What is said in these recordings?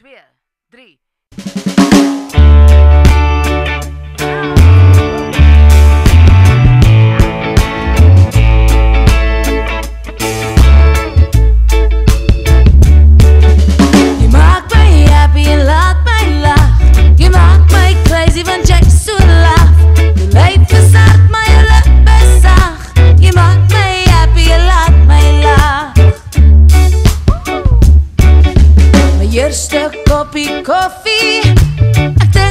2 3 Je happy en laat mij lachen. Je maakt mij crazy van Jack Koffie. Ek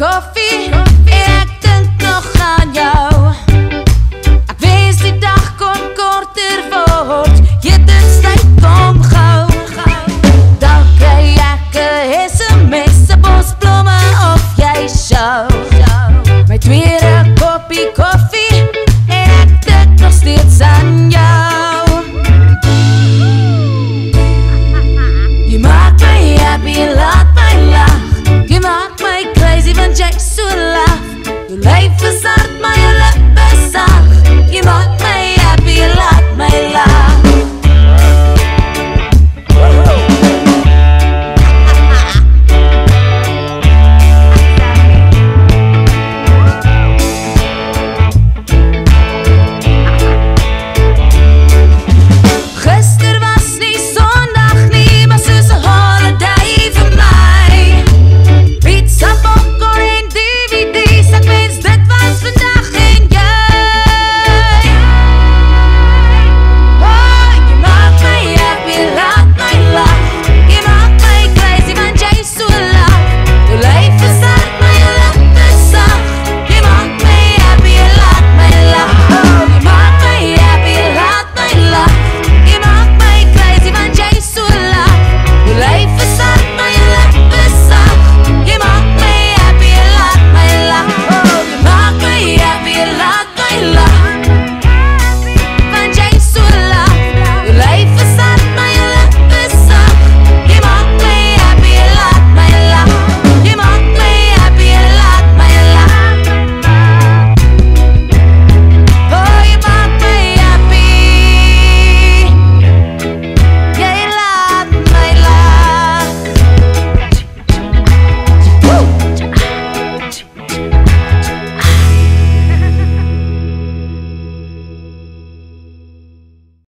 coffee.